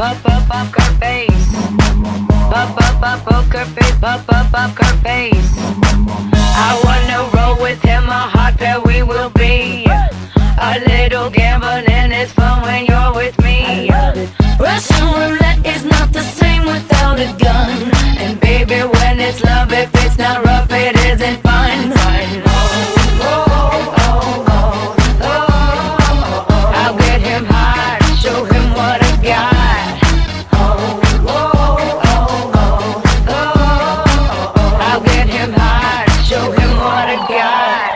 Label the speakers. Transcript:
Speaker 1: Bop up her face. Bop up her face. Bop up her face. I wanna roll with him a we will be. A little gambling is fun when you're with me. Russian roulette is not the same without a gun. And baby, when it's love, if it's not rough, it isn't fun. show him what I got.